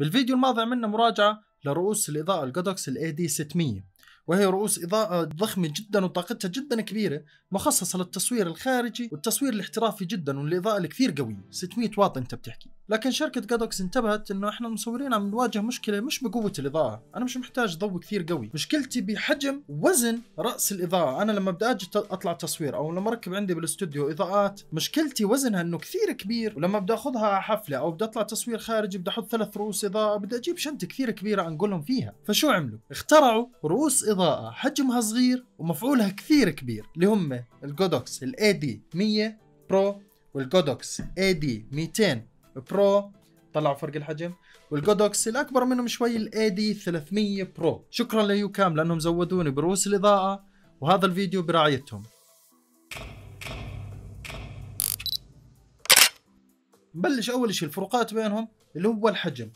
بالفيديو الماضي عملنا مراجعة لرؤوس الإضاءة ال Godox ال AD 600 وهي رؤوس إضاءة ضخمة جدا وطاقتها جدا كبيرة مخصصة للتصوير الخارجي والتصوير الاحترافي جدا والإضاءة الكثير قوية. 600 واط أنت بتحكي. لكن شركة Godox انتبهت إنه إحنا المصورين عم نواجه مشكلة مش بقوة الإضاءة. أنا مش محتاج ضوء كثير قوي. مشكلتي بحجم وزن رأس الإضاءة. أنا لما بدي أجي أطلع تصوير أو لما أركب عندي بالاستوديو إضاءات مشكلتي وزنها إنه كثير كبير. ولما بدي أخذها على حفلة أو بدي أطلع تصوير خارجي بدي أحط ثلاث رؤوس إضاءة بدي أجيب شنطة كثير كبيرة أنقلهم فيها. فشو عملوا؟ اخترعوا رؤوس إضاءة حجمها صغير ومفعولها كثير كبير اللي هم ال Godox ال AD 100 Pro وال Godox AD 200 Pro طلعوا فرق الحجم وال Godox الأكبر منهم شوي ال AD 300 Pro. شكرا ليو كام لأنهم زودوني برؤوس الإضاءة وهذا الفيديو برعايتهم. نبلش أول شيء الفروقات بينهم اللي هو الحجم.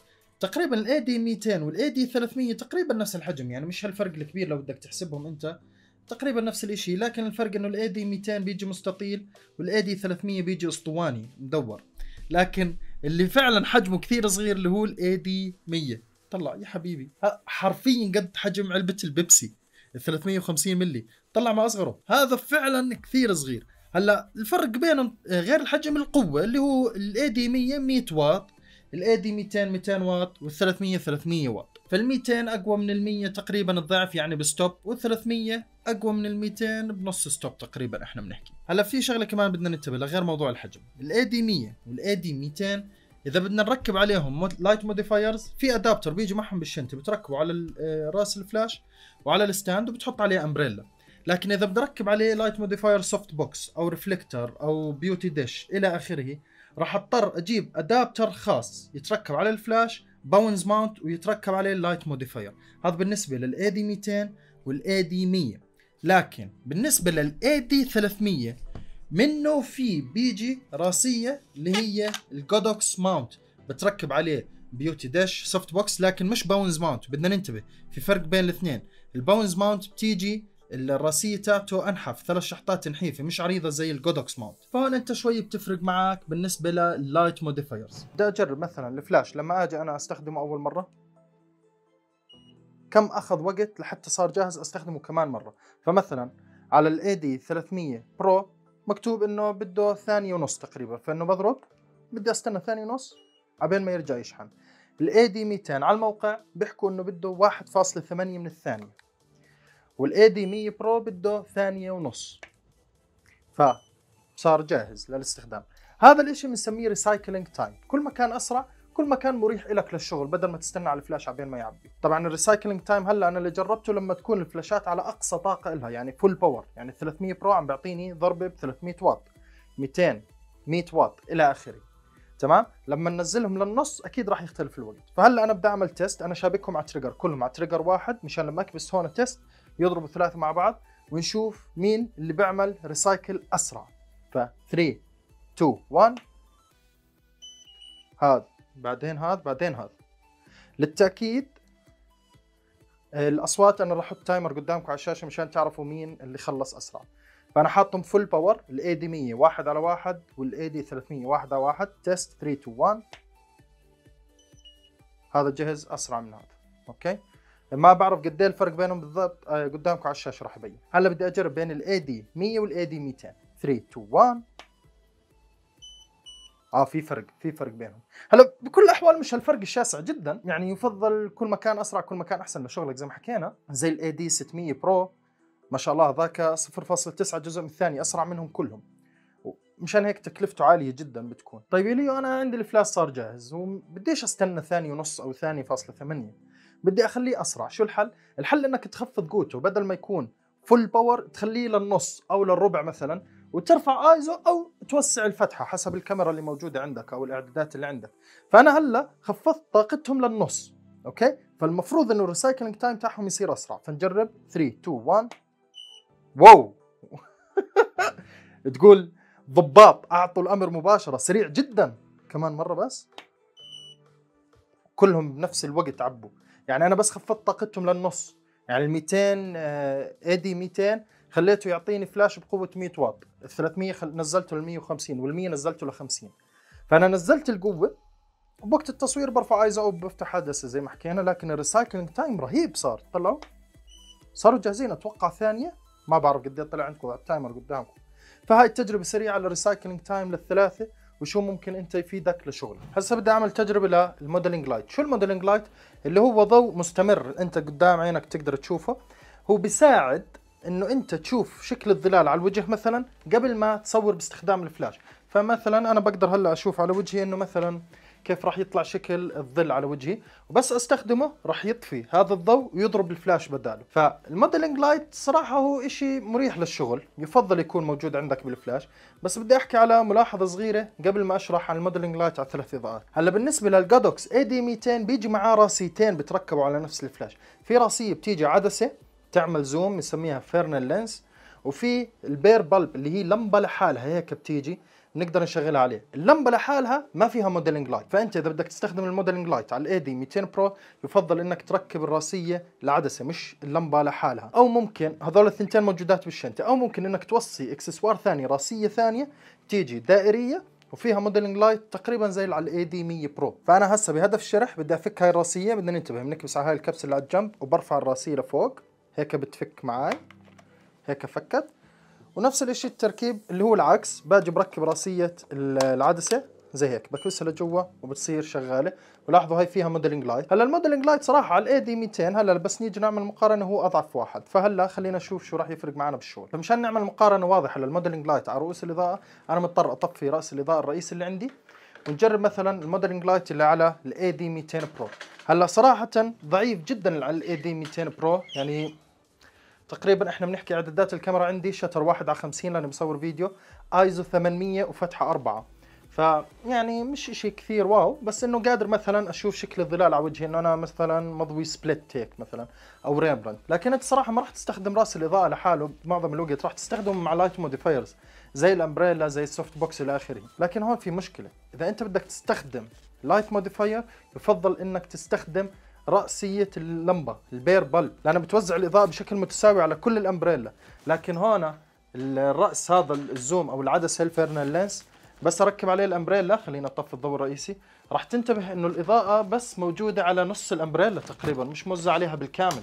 تقريبا ال AD 200 وال AD 300 تقريبا نفس الحجم يعني مش هالفرق الكبير لو بدك تحسبهم أنت تقريبا نفس الشيء لكن الفرق إنه ال AD 200 بيجي مستطيل وال AD 300 بيجي أسطواني مدور. لكن اللي فعلا حجمه كثير صغير اللي هو ال AD 100 طلع يا حبيبي حرفيا قد حجم علبة البيبسي 350 ملي طلع ما أصغره. هذا فعلا كثير صغير. هلأ الفرق بينهم غير الحجم القوة اللي هو ال AD 100 100 واط ال AD 200 200 واط وال 300 300 واط. فال 200 أقوى من ال 100 تقريبا الضعف يعني ب stop وال 300 أقوى من ال 200 بنص stop تقريبا إحنا بنحكي. هلا في شغلة كمان بدنا ننتبه لغير موضوع الحجم. ال AD 100 وال AD 200 إذا بدنا نركب عليهم light modifiers في adapter بيجي معهم بالشنطة بتركبه على آه، راس الفلاش وعلى ال stand وبتحط عليه umbrella لكن إذا بدي أركب عليه light modifier softbox أو reflector أو beauty dish إلى آخره راح اضطر أجيب adapter خاص يتركب على الفلاش Bowens mount ويتركب عليه ال light modifier هذا بالنسبة لل AD 200 وال AD 100 لكن بالنسبة لل AD 300 منه في بيجي راسية اللي هي ال Godox mount بتركب عليه beauty dish softbox لكن مش Bowens mount بدنا ننتبه في فرق بين الاثنين. ال Bowens mount بتيجي الراسيه تاعته أنحف ثلاث شحطات نحيفه مش عريضة زي ال Godox mount فهون أنت شوي بتفرق معك بالنسبة لل light modifiers بدي أجرب مثلا الفلاش لما آجي أنا أستخدمه أول مرة. كم أخذ وقت لحتى صار جاهز أستخدمه كمان مرة؟ فمثلا على ال AD 300 Pro مكتوب إنه بده ثانية ونص تقريبا فإنه بضرب بدي أستنى ثانية ونص عبين ما يرجع يشحن. ال AD 200 على الموقع بيحكوا إنه بده 1.8 من الثانية. وال AD 100 Pro بده ثانية ونص. فصار جاهز للاستخدام. هذا الإشي بنسميه recycling time كل ما كان أسرع كل ما كان مريح لك للشغل بدل ما تستنى على الفلاش عبين ما يعبي. طبعا ال recycling time هلأ أنا اللي جربته لما تكون الفلاشات على أقصى طاقة لها يعني full power يعني 300 Pro عم بيعطيني ضربة ب 300 واط 200 100 واط إلى آخره. تمام؟ لما ننزلهم للنص أكيد راح يختلف الوقت. فهلأ أنا بدي أعمل test أنا شابكهم على trigger كلهم على trigger واحد مشان لما أكبس هون test يضربوا ثلاثة مع بعض ونشوف مين اللي بيعمل recycle أسرع. ف 3 2 1 هذا بعدين هذا بعدين هذا للتأكيد الأصوات أنا راح أحط timer قدامكم على الشاشة مشان تعرفوا مين اللي خلص أسرع. فأنا حاطهم full power ال AD 100 واحد على واحد وال AD 300 واحد على واحد. test 3 2 1 هذا جهز أسرع من هذا. okay؟ ما بعرف قد إيه الفرق بينهم بالضبط. آه قدامكم على الشاشة راح ابين هلا بدي أجرب بين ال AD 100 وال AD 200 3 2 1 آه في فرق في فرق بينهم. هلا بكل الاحوال مش هالفرق الشاسع جدا. يعني يفضل كل ما كان أسرع كل ما كان احسن لشغلك زي ما حكينا. زي ال AD 600 Pro. ما شاء الله ذاك 0.9 جزء من الثاني أسرع منهم كلهم. مشان هيك تكلفته عالية جدا بتكون. طيب لي أنا عندي الفلاش صار جاهز وبديش أستنى ثانية ونص أو ثانية فاصلة ثمانية. بدي أخليه أسرع. شو الحل؟ الحل إنك تخفض قوته. بدل ما يكون full power تخليه للنص أو للربع مثلا وترفع آيزو أو توسع الفتحة حسب الكاميرا اللي موجودة عندك أو الإعدادات اللي عندك. فأنا هلأ خفضت طاقتهم للنص. okay؟ فالمفروض إنه ال recycling time تاعهم يصير أسرع. فنجرب. 3 2 1 wow! تقول ضباط أعطوا الأمر مباشرة. سريع جدا. كمان مرة بس. كلهم بنفس الوقت عبوا. يعني أنا بس خفضت طاقتهم للنص. يعني ال 200 AD 200 خليته يعطيني فلاش بقوة 100 واط. ال 300 خل... نزلته ل 150 وال 100 نزلته ل 50 فأنا نزلت القوة وبوقت التصوير برفع ايزو أو بفتح عدسه زي ما حكينا لكن ال recycling time رهيب صار. طلعوا؟ صاروا جاهزين. أتوقع ثانية. ما بعرف قد إيه طلع عندكم ال timer قدامكم. فهاي التجربة سريعة لل recycling time للثلاثة. وشو ممكن انت يفيدك لشغلك. هسه بدي اعمل تجربة لل modeling light. شو ال modeling light؟ اللي هو ضوء مستمر انت قدام عينك تقدر تشوفه. هو بيساعد انه انت تشوف شكل الظلال على الوجه مثلا قبل ما تصور باستخدام الفلاش. فمثلا أنا بقدر هلأ أشوف على وجهي إنه مثلا كيف راح يطلع شكل الظل على وجهي. وبس أستخدمه راح يطفي هذا الضوء ويضرب الفلاش بداله. فال modeling light صراحة هو إشي مريح للشغل يفضل يكون موجود عندك بالفلاش. بس بدي أحكي على ملاحظة صغيرة قبل ما أشرح عن ال modeling light على ثلاث إضاءات. هلأ بالنسبة لل Godox AD 200 بيجي معاه راسيتين بتركبوا على نفس الفلاش. في راسية بتيجي عدسة تعمل zoom نسميها Fresnel lens وفي ال bare bulb اللي هي لمبة لحالها هيك بتيجي. بنقدر نشغلها عليه. اللمبة لحالها ما فيها modeling light فأنت إذا بدك تستخدم ال modeling light على ال AD 200 Pro يفضل إنك تركب الرأسية العدسه مش اللمبة لحالها. أو ممكن هذول الثنتين موجودات بالشنطة. أو ممكن إنك توصي إكسسوار ثاني رأسية ثانية تيجي دائرية وفيها modeling light تقريبا زي على ال AD 100 Pro. فأنا هسه بهدف الشرح بدي أفك هاي الرأسية بدنا ننتبه. بنكبس على هاي الكبسة اللي على الجنب وبرفع الرأسية لفوق. هيك بتفك معي هيك فكت. ونفس الإشي التركيب اللي هو العكس. باجي بركب رأسية العدسة زي هيك بكبسها لجوا وبتصير شغالة. ولاحظوا هاي فيها modeling light هلا ال modeling light صراحة على ال AD 200 هلا بس نيجي نعمل مقارنة هو أضعف واحد. فهلا خلينا نشوف شو راح يفرق معنا بالشغل. فمشان نعمل مقارنة واضحة لل modeling light على رؤوس الإضاءة أنا مضطر أطفي رأس الإضاءة الرئيسي اللي عندي ونجرب مثلا ال modeling light اللي على ال AD 200 Pro. هلا صراحة ضعيف جدا على ال AD 200 Pro. يعني تقريبا إحنا بنحكي إعدادات الكاميرا عندي shutter 1 على 50 لأني بصور فيديو آيزو 800 وفتحة 4 فيعني مش إشي كثير wow بس إنه قادر مثلا أشوف شكل الظلال على وجهي إنه أنا مثلا مضوي split هيك مثلا أو Rembrandt لكن أنت صراحة ما راح تستخدم رأس الإضاءة لحاله معظم الوقت راح تستخدمه مع light modifiers زي ال umbrella زي ال softbox إلى آخره. لكن هون في مشكلة إذا أنت بدك تستخدم light modifier يفضل إنك تستخدم رأسية اللمبة ال bare bulb لأنها بتوزع الإضاءة بشكل متساوي على كل ال umbrella. لكن هون الرأس هذا ال zoom أو العدسة ال Fresnel lens بس أركب عليه ال umbrella. خلينا أطفي الضوء الرئيسي. راح تنتبه إنه الإضاءة بس موجودة على نص ال umbrella تقريبا مش موزع عليها بالكامل.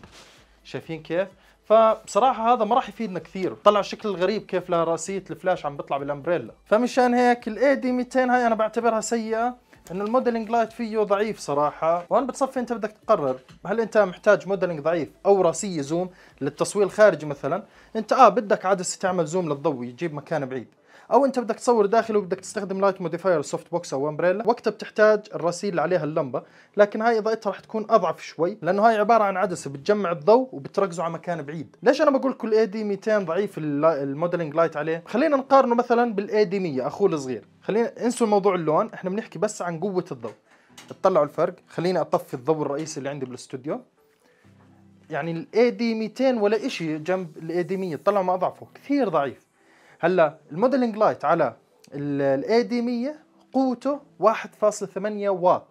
شايفين كيف؟ فبصراحة هذا ما راح يفيدنا كثير. طلع الشكل الغريب كيف لراسية الفلاش عم بيطلع بال umbrella. فمشان هيك ال AD 200 هاي أنا بعتبرها سيئة. انه ال modeling light فيه ضعيف صراحة. وإنه بتصفي أنت بدك تقرر هل أنت محتاج modeling ضعيف أو راسيه zoom للتصوير الخارجي مثلا. أنت آه بدك عدسه تعمل zoom للضوء يجيب مكان بعيد. أو أنت بدك تصور داخلي وبدك تستخدم light modifier softbox أو umbrella وقتها بتحتاج الراسية اللي عليها اللمبة. لكن هاي إضاءتها راح تكون أضعف شوي. لأنه هاي عبارة عن عدسة بتجمع الضوء وبتركزه على مكان بعيد. ليش أنا بقول كل AD 200 ضعيف ال modeling light عليه؟ خلينا نقارنه مثلا بال AD 100 أخوه الصغير. خلينا انسوا الموضوع اللون. إحنا بنحكي بس عن قوة الضوء. اطلعوا الفرق. خليني أطفي الضوء الرئيسي اللي عندي بالاستوديو يعني ال AD 200 ولا شيء جنب ال AD 100 طلعوا ما اضعفه كثير ضعيف. هلا ال modeling light على ال AD 100 قوته 1.8 واط.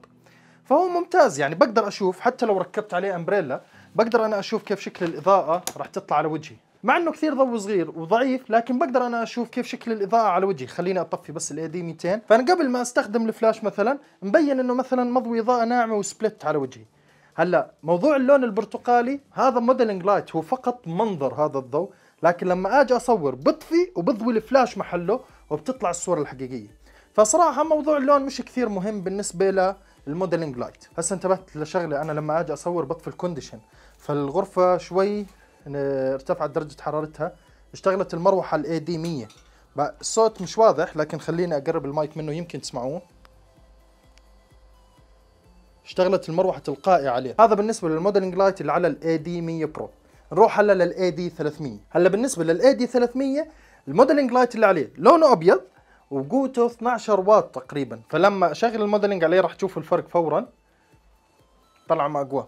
فهو ممتاز. يعني بقدر أشوف حتى لو ركبت عليه umbrella بقدر أنا أشوف كيف شكل الإضاءة راح تطلع على وجهي. مع إنه كثير ضوء صغير وضعيف لكن بقدر أنا أشوف كيف شكل الإضاءة على وجهي. خليني أطفي بس ال AD 200 فأنا قبل ما أستخدم الفلاش مثلا مبين إنه مثلا مضوي إضاءة ناعمة و split على وجهي. هلأ موضوع اللون البرتقالي هذا modeling light هو فقط منظر هذا الضوء. لكن لما آجي أصور بطفي وبضوي الفلاش محله وبتطلع الصورة الحقيقية. فصراحة موضوع اللون مش كثير مهم بالنسبة لل modeling light هسه انتبهت لشغلة أنا لما آجي أصور بطفي ال condition فالغرفة شوي ارتفعت درجة حرارتها اشتغلت المروحة ال AD 100 الصوت مش واضح لكن خليني أقرب المايك منه يمكن تسمعوه اشتغلت المروحة تلقائي عليه هذا بالنسبة لل modeling light اللي على ال AD 100 Pro. نروح هلا لل AD 300 هلا بالنسبة لل AD 300 ال modeling light اللي عليه لونه أبيض وقوته 12 واط تقريبا. فلما أشغل ال modeling عليه راح تشوفوا الفرق فورا. طلع ما أقوى.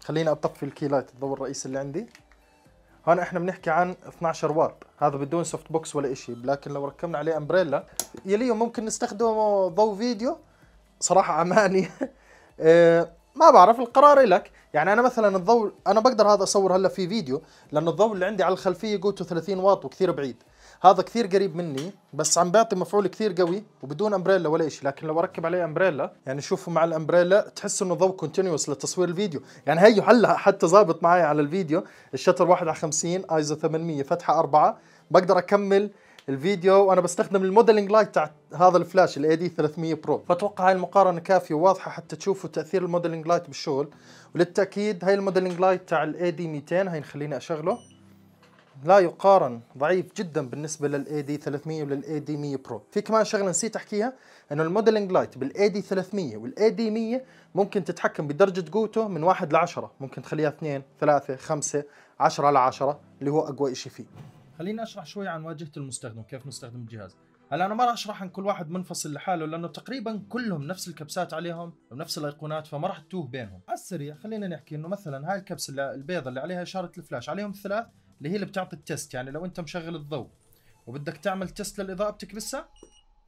خليني أطفي ال key light الضوء الرئيسي اللي عندي. هون إحنا بنحكي عن 12 واط. هذا بدون softbox ولا شيء لكن لو ركبنا عليه umbrella يليه ممكن نستخدمه ضوء فيديو صراحة عماني. آه، ما بعرف القرار لك. يعني أنا مثلا الضوء أنا بقدر هذا أصور هلأ في فيديو لأنه الضوء اللي عندي على الخلفية قوته 30 واط وكثير بعيد. هذا كثير قريب مني بس عم بيعطي مفعول كثير قوي وبدون umbrella ولا شيء لكن لو أركب عليه umbrella يعني شوفوا مع ال umbrella تحس إنه ضوء continuous لتصوير الفيديو. يعني هيو هلأ حتى ظابط معي على الفيديو ال shutter 1 على 50 ايزو 800 فتحة 4 بقدر أكمل الفيديو وأنا بستخدم ال modeling light تاع هذا ال flash ال AD 300 Pro فأتوقع هاي المقارنة كافية وواضحة حتى تشوفوا تأثير ال modeling light بالشغل. وللتأكيد هاي ال modeling light تاع ال AD 200 هاي خليني أشغله. لا يقارن ضعيف جدا بالنسبة لل AD 300 ولل AD 100 Pro في كمان شغلة نسيت أحكيها إنه ال modeling light بال AD 300 وال AD 100 ممكن تتحكم بدرجة قوته من 1 ل 10 ممكن تخليها 2 3 5 10 على 10 اللي هو أقوى شيء فيه. خليني أشرح شوي عن واجهة المستخدم كيف نستخدم الجهاز. هلا أنا ما راح أشرح عن كل واحد منفصل لحاله لأنه تقريبا كلهم نفس الكبسات عليهم ونفس الأيقونات فما راح تتوه بينهم. على السريع خلينا نحكي إنه مثلا هاي الكبسة البيضة اللي عليها إشارة الفلاش عليهم ثلاث اللي هي اللي بتعطي ال test يعني لو انت مشغل الضوء وبدك تعمل test للإضاءة بتكبسها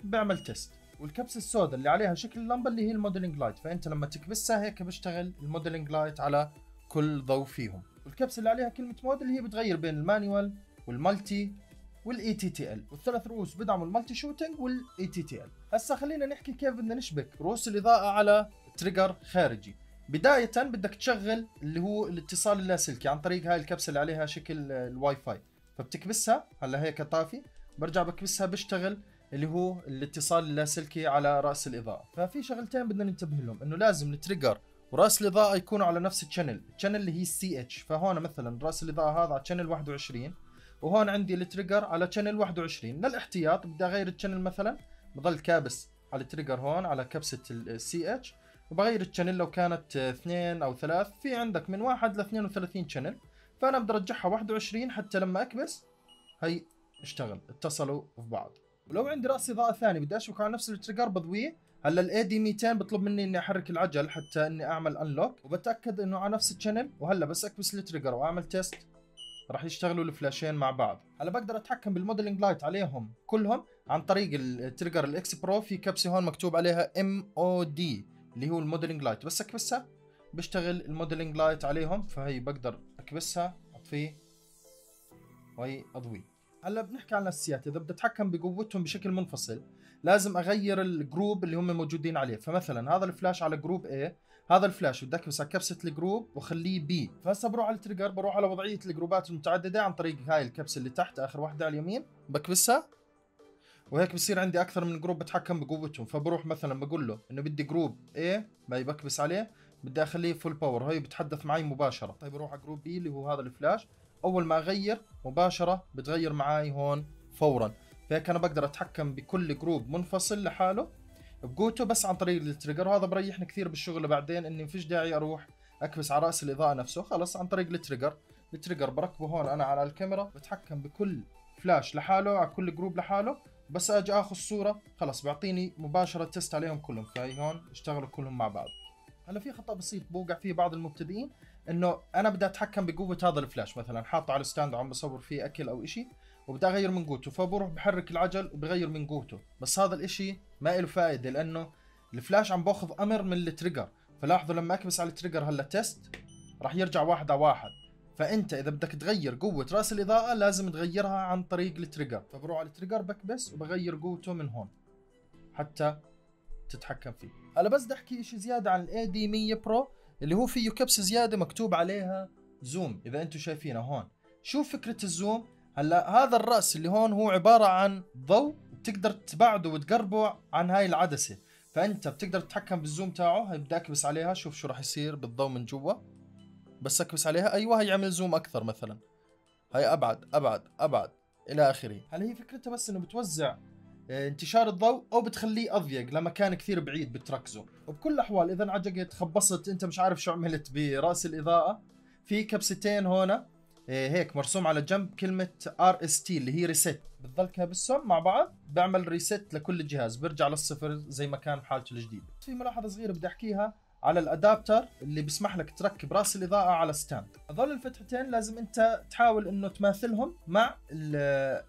بيعمل test. والكبسه السوداء اللي عليها شكل اللمبة اللي هي ال modeling light فأنت لما تكبسها هيك بيشتغل ال modeling light على كل ضوء فيهم. والكبسه اللي عليها كلمة mode اللي هي بتغير بين ال manual وال multi وال ETTL. والثلاث رؤوس بدعموا ال multi shooting وال ETTL. هسا خلينا نحكي كيف بدنا نشبك رؤوس الإضاءة على trigger خارجي. بداية بدك تشغل اللي هو الاتصال اللاسلكي عن طريق هاي الكبسة اللي عليها شكل الواي فاي فبتكبسها هلا هيك طافي. برجع بكبسها بيشتغل اللي هو الاتصال اللاسلكي على رأس الإضاءة. ففي شغلتين بدنا ننتبه لهم إنه لازم ال trigger ورأس الإضاءة يكونوا على نفس ال channel ال channel اللي هي ال CH فهون مثلا رأس الإضاءة هذا على channel 21 وهون عندي ال trigger على channel 21 للاحتياط بدي أغير ال channel مثلا بضل كابس على ال trigger هون على كبسة ال CH وبغير ال channel لو كانت اثنين أو ثلاث في عندك من واحد ل 32 channel فأنا بدي أرجعها 21 حتى لما أكبس هي اشتغل اتصلوا في بعض ولو عندي رأس إضاءة ثاني بدي أشبك على نفس ال trigger بضويه هلأ ال AD 200 بطلب مني إني أحرك العجل حتى إني أعمل unlock وبتأكد إنه على نفس ال channel وهلأ بس أكبس ال trigger وأعمل test راح يشتغلوا الفلاشين مع بعض. هلأ بقدر أتحكم بال modeling light عليهم كلهم عن طريق ال trigger ال X Pro في كبسه هون مكتوب عليها MOD اللي هو ال modeling light. بس أكبسها بيشتغل ال modeling light عليهم فهي بقدر أكبسها اطفيه وهي أضوي. هلأ بنحكي عن الأساسيات. إذا بدي أتحكم بقوتهم بشكل منفصل لازم أغير ال group اللي هم موجودين عليه. فمثلا هذا الفلاش على group A هذا الفلاش بدي اكبس على كبسه ال group وأخليه B فهسه بروح على ال trigger بروح على وضعية ال group ات المتعددة عن طريق هاي الكبسة اللي تحت آخر واحدة على اليمين بكبسها. وهيك بصير عندي أكثر من group بتحكم بقوتهم. فبروح مثلا بقول له إنه بدي group A باي بكبس عليه بدي أخليه full power هي بتحدث معي مباشرة. طيب بروح على group B اللي هو هذا الفلاش أول ما أغير مباشرة بتغير معي هون فورا. فهيك أنا بقدر أتحكم بكل group منفصل لحاله بقوته بس عن طريق ال trigger وهذا بريحني كثير بالشغل بعدين إني فيش داعي أروح أكبس على رأس الإضاءة نفسه. خلص عن طريق ال trigger ال trigger بركبه هون أنا على الكاميرا بتحكم بكل فلاش لحاله على كل group لحاله. بس أجي آخذ صورة. خلص بيعطيني مباشرة test عليهم كلهم. فهي هون اشتغلوا كلهم مع بعض. هلا في خطأ بسيط بوقع فيه بعض المبتدئين إنه أنا بدي أتحكم بقوة هذا الفلاش مثلا. حاطه على ال stand وعم بصور فيه أكل أو إشي وبدي أغير من قوته. فبروح بحرك العجل وبغير من قوته. بس هذا الإشي ما له فائدة لأنه الفلاش عم بأخذ أمر من ال trigger. فلاحظوا لما أكبس على ال trigger هلا test راح يرجع واحد على واحد. فأنت إذا بدك تغير قوة رأس الإضاءة لازم تغيرها عن طريق ال trigger فبروح على ال trigger بكبس وبغير قوته من هون حتى تتحكم فيه. هلا بس بدي أحكي شيء زيادة عن ال AD 100 Pro اللي هو فيه كبسه زيادة مكتوب عليها zoom إذا أنتم شايفينها هون. شوف فكرة ال zoom؟ هلا هذا الرأس اللي هون هو عبارة عن ضوء بتقدر تبعده وتقربه عن هاي العدسة. فأنت بتقدر تتحكم بال zoom تاعه هي بدي أكبس عليها شوف شو راح يصير بالضوء من جوا. بس اكبس عليها. أيوه هي يعمل zoom أكثر مثلا. هاي أبعد أبعد أبعد. إلى آخره. هل هي فكرتها بس إنه بتوزع آه، انتشار الضوء أو بتخليه أضيق لمكان كثير بعيد بتركزه؟ وبكل الأحوال إذا انعجقت خبصت أنت مش عارف شو عملت برأس الإضاءة. في كبستين هون آه، هيك مرسوم على جنب كلمة RST اللي هي reset بتضل كابسهم مع بعض. بعمل reset لكل جهاز برجع للصفر زي ما كان بحالته الجديدة. في ملاحظة صغيرة بدي أحكيها. على ال adapter اللي بيسمح لك تركب رأس الإضاءة على stand هذول الفتحتين لازم أنت تحاول إنه تماثلهم مع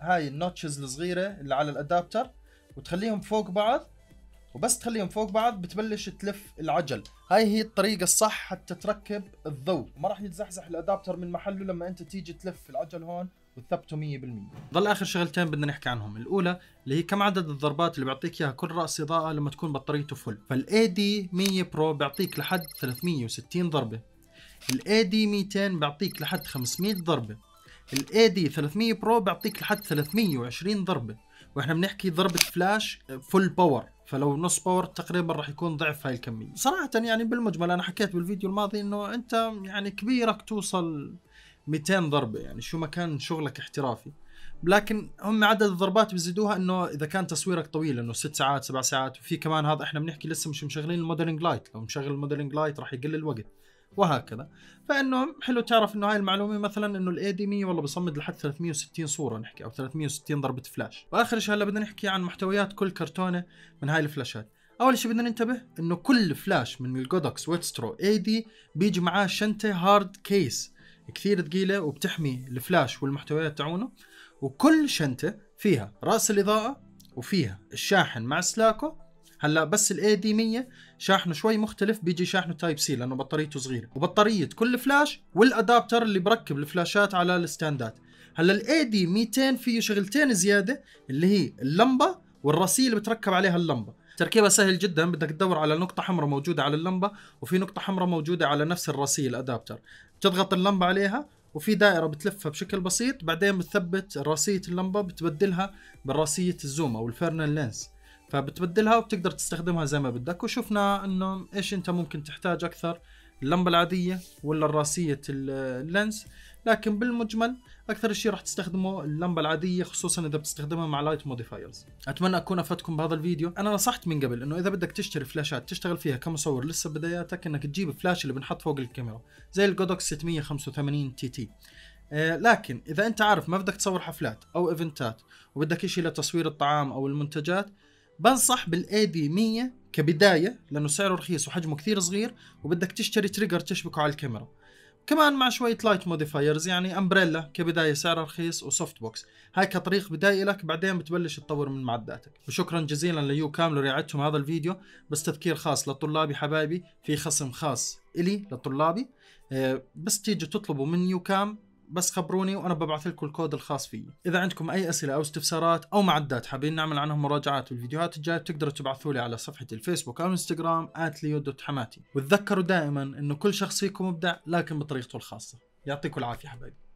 هاي ال notches الصغيرة اللي على ال adapter وتخليهم فوق بعض. وبس تخليهم فوق بعض بتبلش تلف العجل. هاي هي الطريقة الصح حتى تركب الضوء. ما راح يتزحزح ال adapter من محله لما أنت تيجي تلف العجل هون. وثبته 100% ضل آخر شغلتين بدنا نحكي عنهم. الأولى اللي هي كم عدد الضربات اللي بيعطيك إياها كل رأس إضاءة لما تكون بطاريته full فال AD 100 Pro بيعطيك لحد 360 ضربة. ال AD 200 بيعطيك لحد 500 ضربة. ال AD 300 Pro بيعطيك لحد 320 ضربة. وإحنا بنحكي ضربة flash full power فلو نص power تقريبا راح يكون ضعف هاي الكمية. صراحة يعني بالمجمل أنا حكيت بالفيديو الماضي إنه أنت يعني كبيرك توصل 200 ضربة يعني شو ما كان شغلك احترافي. لكن هم عدد الضربات بيزيدوها إنه إذا كان تصويرك طويل إنه ست ساعات سبع ساعات. وفي كمان هذا إحنا بنحكي لسه مش مشغلين ال modeling light. لو مشغل ال modeling light راح يقل الوقت. وهكذا. فانه حلو تعرف إنه هاي المعلومة مثلا إنه ال AD 100 والله بصمد لحد 360 صورة نحكي أو 360 ضربة فلاش. وآخر شيء هلا بدنا نحكي عن محتويات كل كرتونة من هاي الفلاشات. أول شيء بدنا ننتبه إنه كل فلاش من الجودوكس Witstro AD بيجي معاه شنطة hard case كثير ثقيلة وبتحمي الفلاش والمحتويات تاعونه وكل شنطة فيها رأس الإضاءة وفيها الشاحن مع سلاكو. هلا بس ال AD 100 شاحنه شوي مختلف بيجي شاحنه Type-C لأنه بطاريته صغيرة. وبطارية كل فلاش وال adapter اللي بركب الفلاشات على ال stand ات. هلا ال AD 200 فيه شغلتين زيادة اللي هي اللمبة والراسيه اللي بتركب عليها اللمبة. تركيبها سهل جدا بدك تدور على نقطة حمراء موجودة على اللمبة وفي نقطة حمراء موجودة على نفس الراسية ال adapter بتضغط اللمبة عليها وفي دائرة بتلفها بشكل بسيط بعدين بتثبت راسية اللمبة بتبدلها براسية ال zoom أو ال Fresnel lens. فبتبدلها وبتقدر تستخدمها زي ما بدك. وشفنا إنه إيش أنت ممكن تحتاج أكثر اللمبة العادية ولا الراسيه ال lens. لكن بالمجمل أكثر شيء راح تستخدمه اللمبة العادية خصوصا إذا بتستخدمها مع light modifiers أتمنى أكون أفدتكم بهذا الفيديو. أنا نصحت من قبل إنه إذا بدك تشتري فلاشات تشتغل فيها كمصور لسه بداياتك إنك تجيب فلاش اللي بنحط فوق الكاميرا زي الجودوكس 685 TT لكن إذا أنت عارف ما بدك تصور حفلات أو event ات وبدك شيء لتصوير الطعام أو المنتجات بنصح بال AD 100 كبداية لأنه سعره رخيص وحجمه كثير صغير وبدك تشتري trigger تشبكه على الكاميرا. كمان مع شوية light modifiers يعني umbrella كبداية سعرها رخيص و softbox هاي كطريق بداية لك بعدين بتبلش تطور من معداتك. وشكرا جزيلا ليو كام لرعايتهم هذا الفيديو. بس تذكير خاص لطلابي حبايبي في خصم خاص إلي لطلابي. آه، بس تيجي تطلبوا من يو كام بس خبروني وأنا ببعث لكم الكود الخاص فيي. إذا عندكم أي أسئلة أو استفسارات أو معدات حابين نعمل عنهم مراجعات والفيديوهات الجاية بتقدروا تبعثوا لي على صفحه الفيسبوك أو الإنستغرام @leo.حماتي وتذكروا دائما إنه كل شخص فيكم مبدع لكن بطريقته الخاصة. يعطيكم العافية حبايبي.